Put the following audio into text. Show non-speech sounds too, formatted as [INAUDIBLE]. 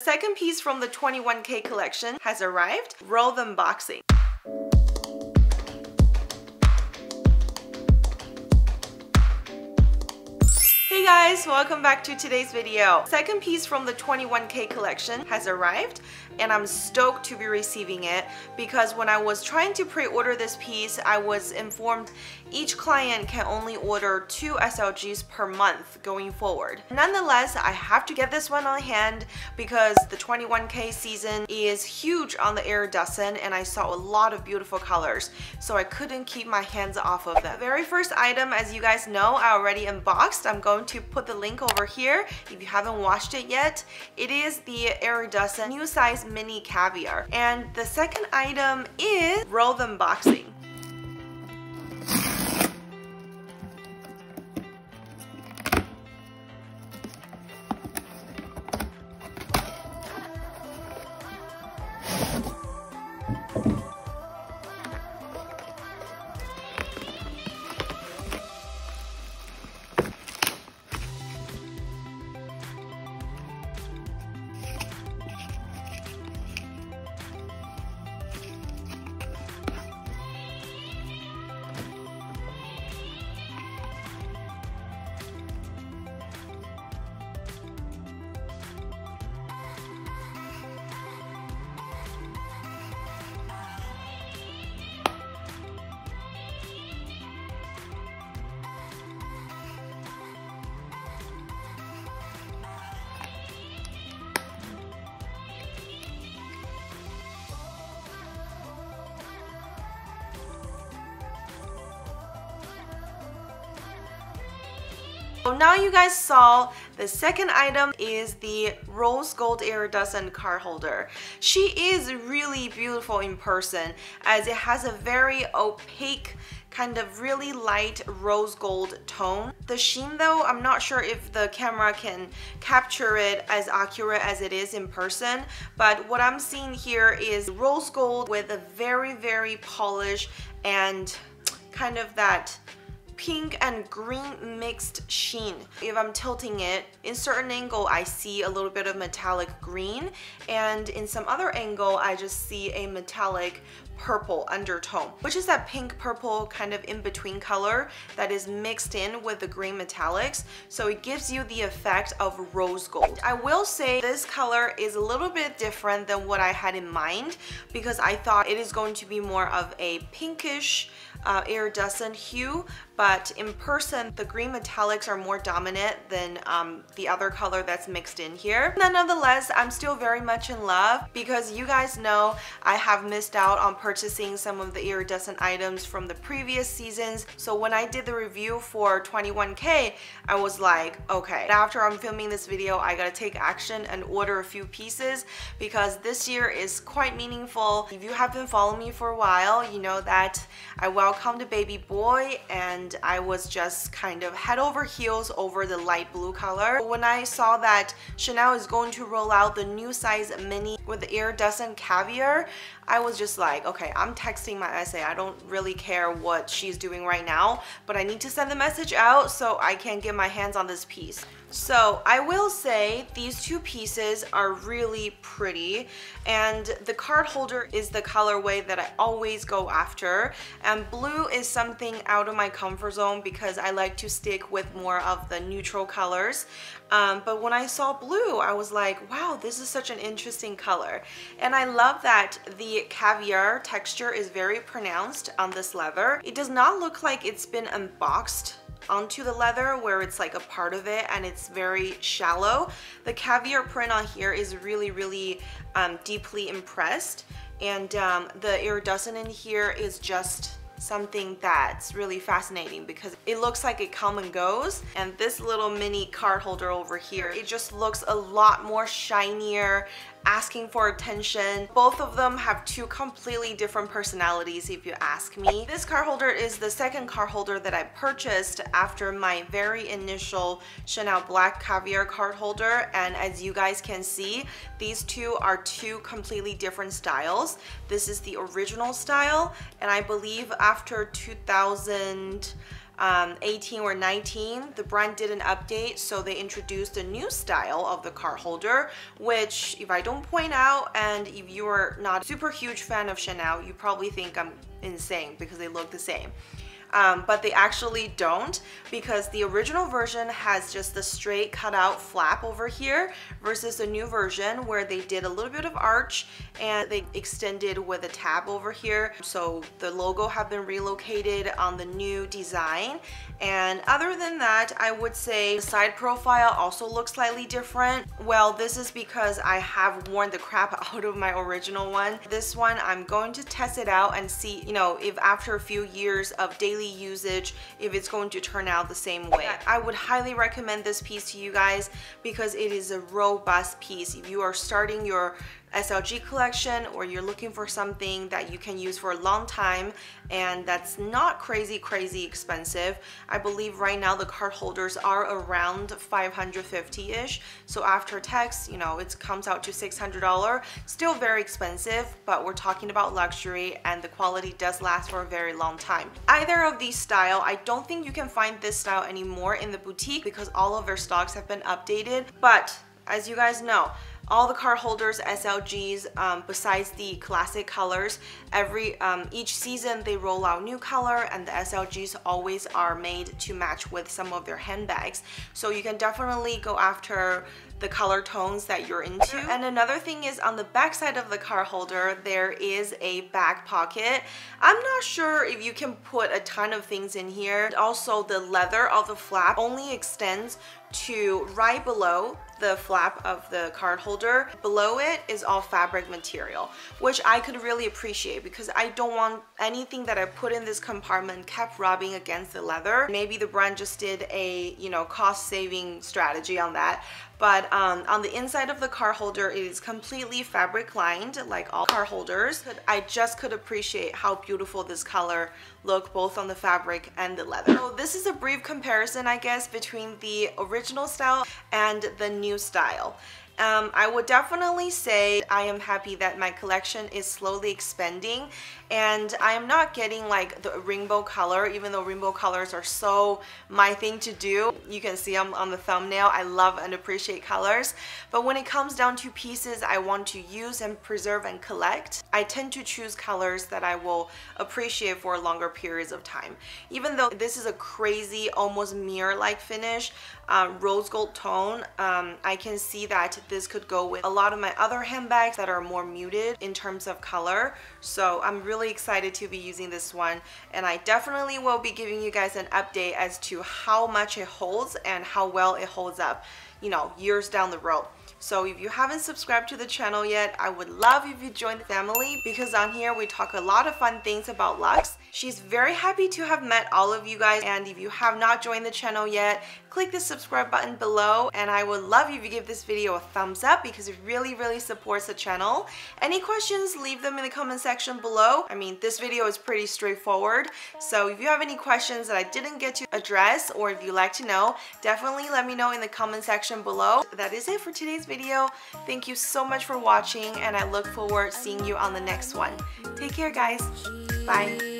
Second piece from the 21K collection has arrived, Roll Unboxing. Hey guys, welcome back to today's video. Second piece from the 21K collection has arrived and I'm stoked to be receiving it because when I was trying to pre-order this piece, I was informed each client can only order two SLGs per month going forward. Nonetheless, I have to get this one on hand because the 21K season is huge on the iridescent and I saw a lot of beautiful colors, so I couldn't keep my hands off of them. The very first item, as you guys know, I already unboxed. I'm going to put the link over here if you haven't watched it yet. It is the iridescent new size mini caviar. And the second item is roll unboxing. So now you guys saw the second item is the rose gold iridescent card holder. She is really beautiful in person as it has a very opaque kind of really light rose gold tone. The sheen though, I'm not sure if the camera can capture it as accurate as it is in person, but what I'm seeing here is rose gold with a very, very polished and kind of that pink and green mixed sheen. If I'm tilting it, in certain angle I see a little bit of metallic green and in some other angle I just see a metallic purple undertone, which is that pink purple kind of in between color that is mixed in with the green metallics. So it gives you the effect of rose gold. I will say this color is a little bit different than what I had in mind because I thought it is going to be more of a pinkish uh, iridescent hue, but in person, the green metallics are more dominant than um, the other color that's mixed in here. Nonetheless, I'm still very much in love because you guys know I have missed out on purchasing some of the iridescent items from the previous seasons. So when I did the review for 21K, I was like, okay, after I'm filming this video, I gotta take action and order a few pieces because this year is quite meaningful. If you have been following me for a while, you know that I welcome welcomed a baby boy and I was just kind of head over heels over the light blue color. When I saw that Chanel is going to roll out the new size mini with the iridescent caviar, I was just like, okay, I'm texting my SA. I don't really care what she's doing right now, but I need to send the message out so I can get my hands on this piece. So I will say these two pieces are really pretty and the card holder is the colorway that I always go after and blue is something out of my comfort zone because I like to stick with more of the neutral colors. Um, but when I saw blue, I was like, wow, this is such an interesting color. And I love that the caviar texture is very pronounced on this leather. It does not look like it's been unboxed onto the leather where it's like a part of it and it's very shallow. The caviar print on here is really, really um, deeply impressed. And um, the iridescent in here is just something that's really fascinating because it looks like it come and goes. And this little mini card holder over here it just looks a lot more shinier asking for attention. Both of them have two completely different personalities if you ask me. This card holder is the second card holder that I purchased after my very initial Chanel Black Caviar card holder and as you guys can see, these two are two completely different styles. This is the original style and I believe after 2000 um, 18 or 19, the brand did an update, so they introduced a new style of the card holder, which if I don't point out, and if you're not super huge fan of Chanel, you probably think I'm insane because they look the same um, but they actually don't because the original version has just the straight cutout flap over here versus the new version where they did a little bit of arch and they extended with a tab over here. So the logo have been relocated on the new design. And other than that, I would say the side profile also looks slightly different. Well, this is because I have worn the crap [LAUGHS] out of my original one. This one, I'm going to test it out and see, you know, if after a few years of daily daily usage if it's going to turn out the same way. I would highly recommend this piece to you guys because it is a robust piece. If you are starting your SLG collection or you're looking for something that you can use for a long time and that's not crazy crazy expensive. I believe right now the card holders are around 550-ish so after tax you know it comes out to $600 still very expensive but we're talking about luxury and the quality does last for a very long time. Either of these style I don't think you can find this style anymore in the boutique because all of their stocks have been updated. But as you guys know all the card holders, SLGs, um, besides the classic colors, every um, each season they roll out new color and the SLGs always are made to match with some of their handbags. So you can definitely go after the color tones that you're into. And another thing is on the back side of the card holder, there is a back pocket. I'm not sure if you can put a ton of things in here. Also, the leather of the flap only extends to right below the flap of the card holder. Below it is all fabric material, which I could really appreciate because I don't want anything that I put in this compartment kept rubbing against the leather. Maybe the brand just did a, you know, cost saving strategy on that. But um, on the inside of the car holder, it is completely fabric lined like all car holders. I just could appreciate how beautiful this color look both on the fabric and the leather. So this is a brief comparison, I guess, between the original style and the new style. Um, I would definitely say I am happy that my collection is slowly expanding and I am not getting like the rainbow color even though rainbow colors are so my thing to do. You can see them on the thumbnail. I love and appreciate colors but when it comes down to pieces I want to use and preserve and collect, I tend to choose colors that I will appreciate for longer periods of time. Even though this is a crazy almost mirror-like finish, uh, rose gold tone, um, I can see that this could go with a lot of my other handbags that are more muted in terms of color. So I'm really excited to be using this one and I definitely will be giving you guys an update as to how much it holds and how well it holds up, you know, years down the road. So if you haven't subscribed to the channel yet, I would love if you join the family because on here we talk a lot of fun things about Lux. She's very happy to have met all of you guys and if you have not joined the channel yet, click the subscribe button below and I would love if you give this video a thumbs up because it really really supports the channel. Any questions, leave them in the comment section below. I mean, this video is pretty straightforward. So if you have any questions that I didn't get to address or if you'd like to know, definitely let me know in the comment section below. That is it for today's video. Thank you so much for watching and I look forward seeing you on the next one. Take care guys. Bye.